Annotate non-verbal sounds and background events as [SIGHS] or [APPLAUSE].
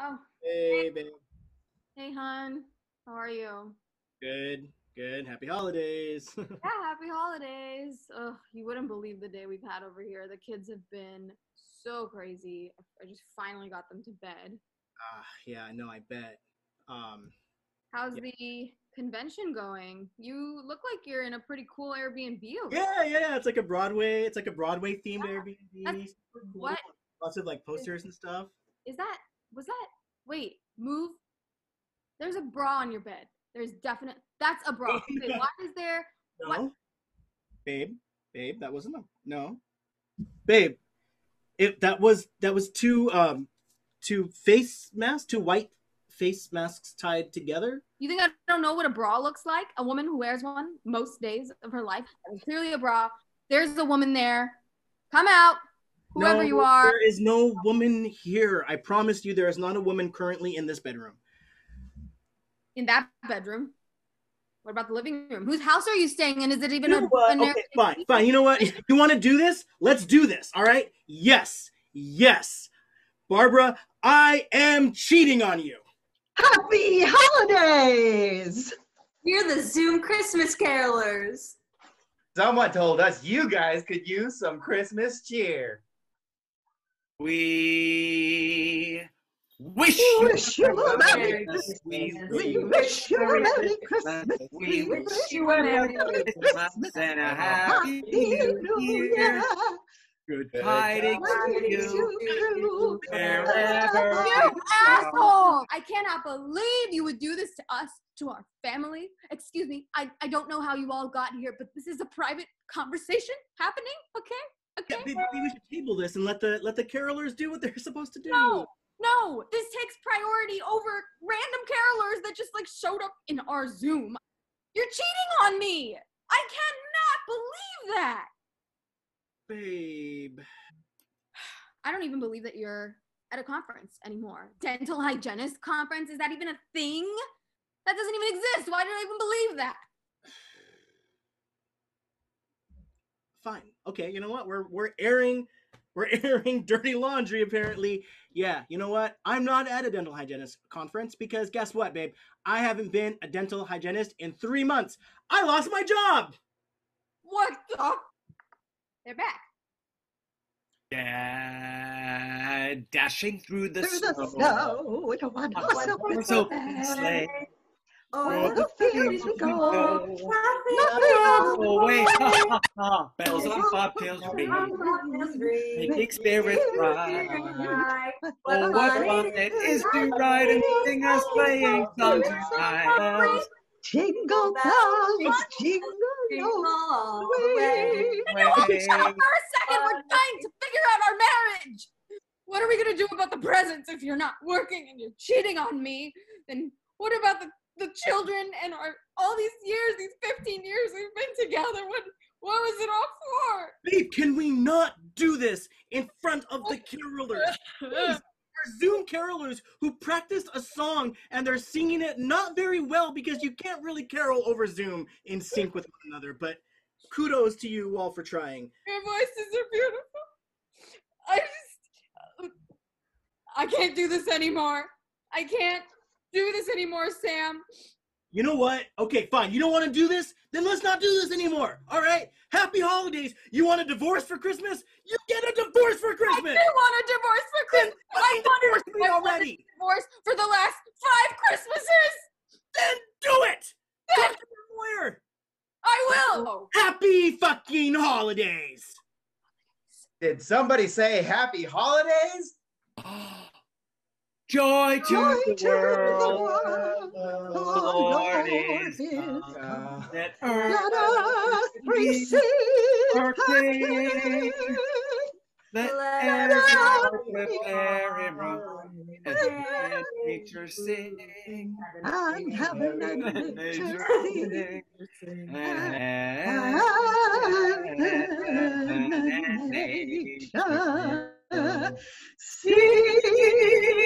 Oh, Hey, babe. hey, hon. How are you? Good, good. Happy holidays. [LAUGHS] Yeah, happy holidays. Ugh, you wouldn't believe the day we've had over here. The kids have been so crazy. I just finally got them to bed. Ah, yeah, I know. I bet. Um, How's Yeah. the convention going? You look like you're in a pretty cool Airbnb over yeah, yeah. It's like a Broadway. It's like a Broadway themed Yeah, Airbnb. that's- cool. what- Lots of like posters and stuff. Is that was that wait, move. There's a bra on your bed. There's definite that's a bra. [LAUGHS] Okay, why is there No, What? babe, babe. That wasn't a no, babe. It that was that was two um two face masks, two white face masks tied together. you think I don't know what a bra looks like? A woman who wears one most days of her life. Clearly a bra. There's a woman there. Come out. Whoever No, you are. There is no woman here. I promise you, there is not a woman currently in this bedroom. in that bedroom. What about the living room? Whose house are you staying in? Is it even You a, know what? an Okay, fine, fine. You know what? You want to do this? Let's do this. All right? Yes, yes. Barbara, I am cheating on you. Happy holidays! We're the Zoom Christmas carolers. Someone told us you guys could use some Christmas cheer. We wish Wish you a Merry Christmas. We We wish you a Merry Christmas. We We wish wish you a Merry Christmas and a Happy New Year. Good tidings to you wherever You you asshole! I cannot believe you would do this to us, to our family. Excuse me, I, I don't know how you all got here, but this is a private conversation happening, okay? Okay? maybe we should table this and let the let the carolers do what they're supposed to do. No, no, this takes priority over random carolers that just like showed up in our Zoom. You're cheating on me! I cannot believe that! Babe. [SIGHS] I don't even believe that you're at a conference anymore. Dental hygienist conference, is that even a thing? That doesn't even exist. Why did I even believe that? Fine. Okay, you know what? We're we're airing [LAUGHS] we're airing dirty laundry apparently. Yeah, you know what? I'm not at a dental hygienist conference because guess what, babe? I haven't been a dental hygienist in 3 months. I lost my job. What the? They're back. Dad dashing through the Through the snow. snow, in a one On horse a open horse open sleigh. sleigh. O'er the fields we go. Ha, ha. bells on bobtails ring, making spirits bright. Oh, what fun it is to ride and sing a sleighing song tonight. Jingle bells, jingle all the way. Up for a second. We're trying to figure out our marriage. What are we gonna do about the presents if you're not working and you're cheating on me? Then what about the, the children and our all these years, these 15 years we've been together? What what was it all for? Babe, can we not do this in front of the [LAUGHS] carolers? Please. Zoom carolers who practiced a song and they're singing it not very well because you can't really carol over Zoom in sync with one another. But kudos to you all for trying. Your voices are beautiful. I just I can't do this anymore. I can't do this anymore, Sam. You know what? Okay, fine. You don't want to do this? Then let's not do this anymore. All right? Happy holidays. You want a divorce for Christmas? You get a divorce for I Christmas. do want a divorce for Christmas. I Fucking wanted divorce me I wanted already. a divorce for the last five Christmases. Then do it. Talk to your lawyer. I will. Oh, happy fucking holidays. Did somebody say happy holidays? [GASPS] [GASPS] [LAUGHS] Joy to, Joy the, to world. the world. The Lord, Lord is, is come. come. Let earth receive her King. Let, Let every prepare him and nature sing. And heaven and nature sing. And nature sing.